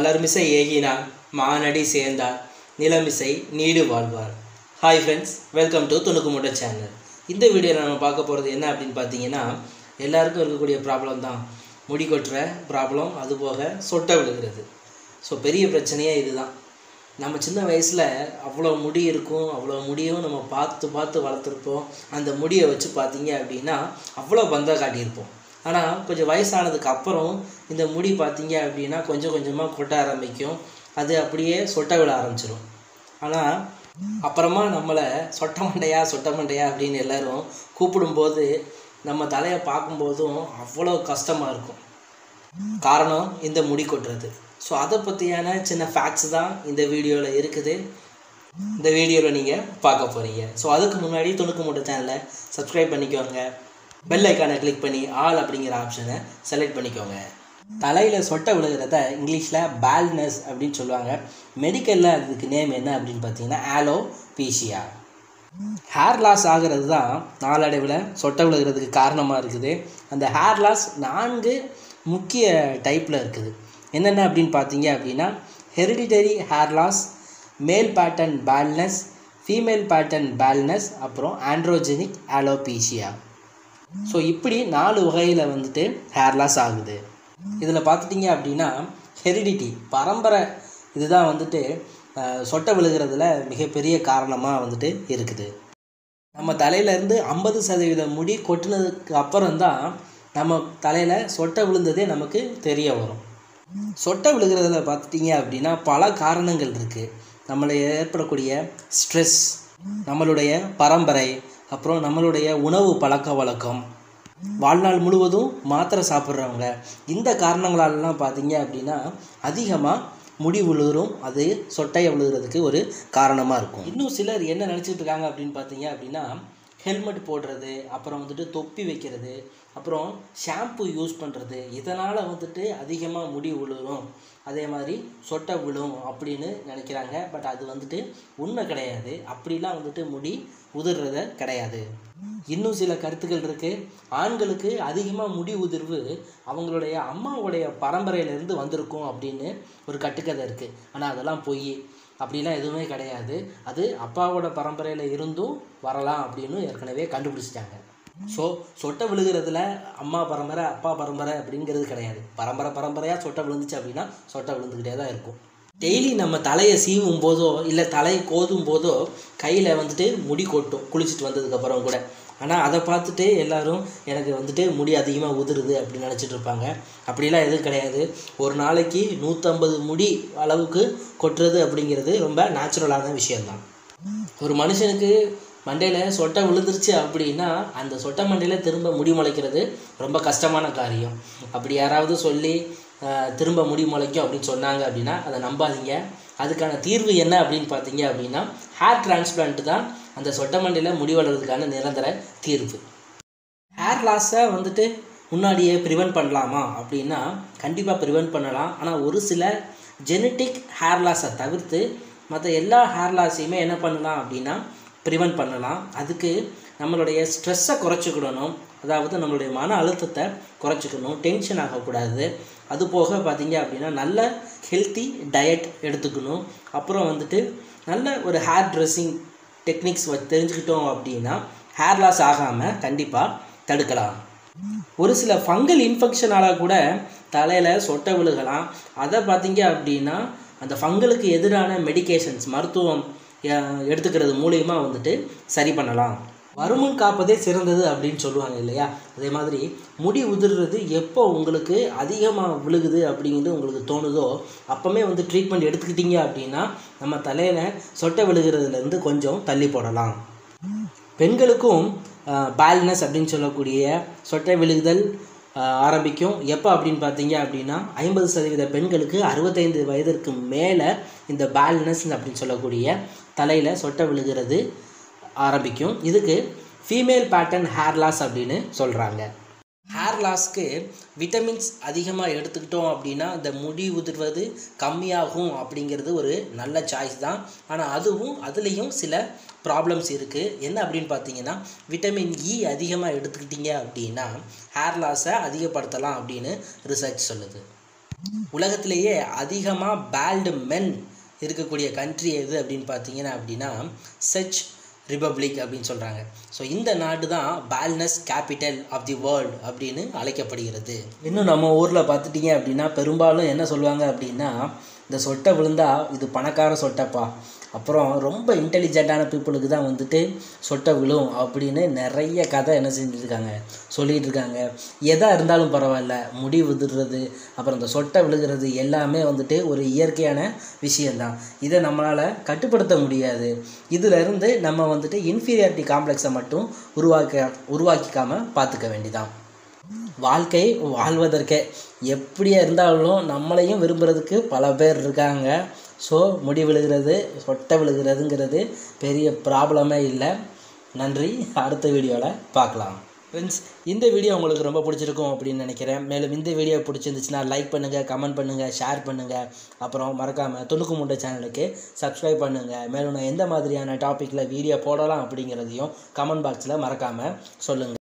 மலர்மிசை ஏகினான் மானடி சேர்ந்தார் நிலமிசை நீடு வாழ்வார் hi friends welcome to Thunukku Muttai channel இந்த வீடியோவில் நம்ம பார்க்க போகிறது என்ன அப்படின்னு பார்த்தீங்கன்னா எல்லாருக்கும் இருக்கக்கூடிய ப்ராப்ளம் தான். முடி கொட்டுற ப்ராப்ளம் அதுபோக சொட்டை விழுகிறது. ஸோ பெரிய பிரச்சனையே இதுதான். நம்ம சின்ன வயசில் அவ்வளோ முடி இருக்கும் அவ்வளோ முடியும் நம்ம பார்த்து பார்த்து வளர்த்துருப்போம். அந்த முடியை வச்சு பார்த்தீங்க அப்படின்னா அவ்வளோ பந்தாக காட்டியிருப்போம். ஆனால் கொஞ்சம் வயசானதுக்கு அப்புறம் இந்த முடி பார்த்தீங்க அப்படின்னா கொஞ்சம் கொஞ்சமாக கொட்ட ஆரம்பிக்கும். அது அப்படியே சொட்ட விட ஆரம்பிச்சிடும் ஆனால் அப்புறமா நம்மளை சொட்ட மண்டையா சொட்ட மண்டையா அப்படின்னு எல்லோரும் கூப்பிடும்போது நம்ம தலையை பார்க்கும்போதும் அவ்வளோ கஷ்டமாக இருக்கும். காரணம் இந்த முடி கொட்டுறது. ஸோ அதை பற்றியான சின்ன ஃபேக்ட்ஸ் தான் இந்த வீடியோவில் இருக்குது. இந்த வீடியோவில் நீங்கள் பார்க்க போகிறீங்க ஸோ அதுக்கு முன்னாடி துணுக்கு மூட்டை சேனலை சப்ஸ்கிரைப் பண்ணிக்கோங்க. பெல் ஐக்கானை கிளிக் பண்ணி ஆல் அப்படிங்கிற ஆப்ஷனை செலக்ட் பண்ணிக்கோங்க. தலையில் சொட்டை விழுகிறத இங்கிலீஷில் பேல்னஸ் அப்படின்னு சொல்லுவாங்க. மெடிக்கலில் அதுக்கு நேம் என்ன அப்படின்னு பார்த்தீங்கன்னா ஆலோ பீஷியா ஹேர் லாஸ் ஆகிறது தான் நாளடைவில் சொட்டை விழுகிறதுக்கு காரணமாக இருக்குது. அந்த ஹேர் லாஸ் நான்கு முக்கிய டைப்பில் இருக்குது. என்னென்ன அப்படின்னு பார்த்தீங்க அப்படின்னா hereditary hair loss male pattern baldness female pattern baldness அப்புறம் ஆண்ட்ரோஜெனிக் ஆலோபீஷியா ஸோ இப்படி நாலு வகையில் வந்துட்டு ஹேர் லாஸ் ஆகுது. இதில் பார்த்துட்டிங்க அப்படின்னா ஹெரிடிட்டி பரம்பரை இதுதான் வந்துட்டு சொட்டை விழுகிறதுல மிகப்பெரிய காரணமாக வந்துட்டு இருக்குது. நம்ம தலையிலேருந்து ஐம்பது சதவீத முடி கொட்டினதுக்கு அப்புறம் தான் நம்ம தலையில் சொட்டை விழுந்ததே நமக்கு தெரிய வரும். சொட்டை விழுகிறதுல பார்த்துட்டிங்க அப்படின்னா பல காரணங்கள் இருக்குது நம்மளை ஏற்படக்கூடிய ஸ்ட்ரெஸ் நம்மளுடைய பரம்பரை அப்புறம் நம்மளுடைய உணவு பழக்க வழக்கம். வாழ்நாள் முழுவதும் மாத்திரை சாப்பிட்றவங்க. இந்த காரணங்களாலலாம் பார்த்தீங்க அப்படின்னா அதிகமாக முடி விழுகிறோம் அது சொட்டையை விழுகிறதுக்கு ஒரு காரணமாக இருக்கும். இன்னும் சிலர் என்ன நினச்சிட்டு இருக்காங்க அப்படின்னு பார்த்தீங்க அப்படின்னா ஹெல்மெட் போடுறது அப்புறம் வந்துட்டு தொப்பி வைக்கிறது அப்புறம் ஷாம்பு யூஸ் பண்ணுறது இதனால் வந்துட்டு அதிகமாக முடி விழுகும் அதே மாதிரி சொட்டை விழும் அப்படின்னு நினைக்கிறாங்க. பட் அது வந்துட்டு உண்மை கிடையாது. அப்படிலாம் வந்துட்டு முடி உதிர்றத கிடையாது. இன்னும் சில கருத்துக்கள் இருக்குது ஆண்களுக்கு அதிகமாக முடி உதிர்வு அவங்களுடைய அம்மாவுடைய பரம்பரையிலேருந்து வந்திருக்கும் அப்படின்னு ஒரு கட்டுக்கதை இருக்குது ஆனால் அதெல்லாம் பொய். அப்படிலாம் எதுவுமே கிடையாது. அது அப்பாவோட பரம்பரையில் இருந்தும் வரலாம் அப்படின்னு ஏற்கனவே கண்டுபிடிச்சிட்டாங்க. ஸோ சொட்டை விழுகிறதுல அம்மா பரம்பரை அப்பா பரம்பரை அப்படிங்கிறது கிடையாது. பரம்பரை பரம்பரையாக சொட்டை விழுந்துச்சு அப்படின்னா சொட்டை விழுந்துக்கிட்டே தான் இருக்கும். டெய்லி நம்ம தலையை சீவும் போதோ இல்லை தலையை கோதும் போதோ கையில் வந்துட்டு முடி கொட்டும் குளிச்சுட்டு வந்ததுக்கப்புறம் கூட. ஆனால் அதை பார்த்துட்டு எல்லோரும் எனக்கு வந்துட்டு முடி அதிகமாக உதிருது அப்படின்னு நினச்சிட்டு இருப்பாங்க. அப்படிலாம் எதுவும் கிடையாது. ஒரு நாளைக்கு நூற்றம்பது முடி அளவுக்கு கொட்டுறது அப்படிங்கிறது ரொம்ப நேச்சுரலான விஷயம்தான். ஒரு மனுஷனுக்கு மண்டையில் சொட்டை விழுந்துருச்சு அப்படின்னா அந்த சொட்டை மண்டையில் திரும்ப முடி முளைக்கிறது ரொம்ப கஷ்டமான காரியம். அப்படி யாராவது சொல்லி திரும்ப முடி முளைக்கும் அப்படின்னு சொன்னாங்க அப்படின்னா அதை நம்பாதீங்க. அதுக்கான தீர்வு என்ன அப்படின்னு பார்த்தீங்க அப்படின்னா ஹேர் டிரான்ஸ்பிளான்ட் தான் அந்த சொட்டை மண்டையில் முடி வளர்கிறதுக்கான நிரந்தர தீர்வு. ஹேர் லாஸை வந்துட்டு முன்னாடியே ப்ரிவென்ட் பண்ணலாமா அப்படின்னா கண்டிப்பாக ப்ரிவென்ட் பண்ணலாம். ஆனால் ஒரு சில ஜெனட்டிக் ஹேர் லாஸை தவிர்த்து மற்ற எல்லா ஹேர் லாஸையுமே என்ன பண்ணலாம் அப்படின்னா ப்ரிவென்ட் பண்ணலாம். அதுக்கு நம்மளுடைய ஸ்ட்ரெஸ்ஸை குறைச்சிக்கிடணும். அதாவது நம்மளுடைய மன அழுத்தத்தை குறைச்சிக்கணும். டென்ஷன் ஆகக்கூடாது. அது போக பார்த்தீங்க அப்படின்னா நல்ல ஹெல்த்தி டயட் எடுத்துக்கணும். அப்புறம் வந்துட்டு நல்ல ஒரு ஹேர் ட்ரெஸ்ஸிங் டெக்னிக்ஸ் தெரிஞ்சுக்கிட்டோம் அப்படின்னா ஹேர் லாஸ் ஆகாமல் கண்டிப்பாக தடுக்கலாம். ஒரு சில ஃபங்கல் இன்ஃபெக்ஷனால் கூட தலையில் சொட்டை விழுகலாம். அதை பார்த்தீங்க அப்படின்னா அந்த ஃபங்கலுக்கு எதிரான மெடிகேஷன்ஸ் மருத்துவம் எடுத்துக்கிறது மூலயமா வந்துட்டு சரி பண்ணலாம். வருமுன் காப்பதே சிறந்தது அப்படின்னு சொல்லுவாங்க இல்லையா? அதே மாதிரி முடி உதிர்றது எப்போ உங்களுக்கு அதிகமாக விழுகுது அப்படிங்கிறது உங்களுக்கு தோணுதோ அப்போமே வந்து ட்ரீட்மெண்ட் எடுத்துக்கிட்டீங்க அப்படின்னா நம்ம தலையில் சொட்டை விழுகிறதுலேருந்து கொஞ்சம் தள்ளி போடலாம். பெண்களுக்கும் பேல்னஸ் அப்படின்னு சொல்லக்கூடிய சொட்டை விழுகுதல் ஆரம்பிக்கும். எப்போ அப்படின்னு பார்த்தீங்க அப்படின்னா ஐம்பது சதவீத பெண்களுக்கு அறுபத்தைந்து வயதிற்கு மேலே இந்த பேல்னஸ் அப்படின்னு சொல்லக்கூடிய தலையில் சொட்டை விழுகிறது ஆரம்பிக்கும். இதுக்கு ஃபீமேல் பேட்டர்ன் ஹேர் லாஸ் அப்படின்னு சொல்கிறாங்க ஹேர் லாஸ்க்கு விட்டமின்ஸ் அதிகமாக எடுத்துக்கிட்டோம் அப்படின்னா இந்த முடி உதிர்வது கம்மியாகும் அப்படிங்கிறது ஒரு நல்ல சாய்ஸ் தான். ஆனால் அதுவும் அதுலேயும் சில ப்ராப்ளம்ஸ் இருக்குது என்ன அப்படின்னு பார்த்தீங்கன்னா விட்டமின் இ e அதிகமாக எடுத்துக்கிட்டீங்க அப்படின்னா ஹேர் லாஸை அதிகப்படுத்தலாம் அப்படின்னு ரிசர்ச் சொல்லுது. உலகத்திலேயே அதிகமாக பேல்டு மென் இருக்கக்கூடிய கண்ட்ரி எது அப்படின்னு பார்த்தீங்கன்னா அப்படின்னா செச் ரிபப்ளிக் அப்படின்னு சொல்கிறாங்க ஸோ இந்த நாடு தான் baldness capital of the world அப்படின்னு அழைக்கப்படுகிறது. இன்னும் நம்ம ஊரில் பார்த்துட்டிங்க அப்படின்னா பெரும்பாலும் என்ன சொல்லுவாங்க அப்படின்னா இந்த சொட்டை விழுந்தா இது பணக்கார சொட்டைப்பா. அப்புறம் ரொம்ப இன்டெலிஜென்ட்டான பீப்புளுக்கு தான் வந்துட்டு சொட்டை விழும் அப்படின்னு நிறைய கதை என்ன செஞ்சுருக்காங்க சொல்லிகிட்டு இருக்காங்க எதாக இருந்தாலும் பரவாயில்ல முடி உதிர்றது அப்புறம் இந்த சொட்டை விழுகிறது எல்லாமே வந்துட்டு ஒரு இயற்கையான விஷயந்தான் இதை நம்மளால் கட்டுப்படுத்த முடியாது. இதிலிருந்து நம்ம வந்துட்டு இன்ஃபீரியாரிட்டி காம்ப்ளெக்ஸை மட்டும் உருவாக்க உருவாக்கிக்காமல் பார்த்துக்க வேண்டிதான். வாழ்க்கை வாழ்வதற்கே. எப்படியா இருந்தாலும் நம்மளையும் விரும்புகிறதுக்கு பல பேர் இருக்காங்க. ஸோ முடி விழுகிறது சொட்டை விழுகிறதுங்கிறது பெரிய ப்ராப்ளமே இல்லை. நன்றி. அடுத்த வீடியோவில் பார்க்கலாம். ஃப்ரெண்ட்ஸ் இந்த வீடியோ உங்களுக்கு ரொம்ப பிடிச்சிருக்கும் அப்படின்னு நினைக்கிறேன். மேலும் இந்த வீடியோ பிடிச்சிருந்துச்சுன்னா லைக் பண்ணுங்கள் கமெண்ட் பண்ணுங்கள் ஷேர் பண்ணுங்கள் அப்புறம் மறக்காமல் துணுக்கு முண்டை சேனலுக்கு சப்ஸ்கிரைப் பண்ணுங்கள் மேலும் நான் எந்த மாதிரியான டாப்பிக்கில் வீடியோ போடலாம் அப்படிங்கிறதையும் கமெண்ட் பாக்ஸில் மறக்காமல் சொல்லுங்கள்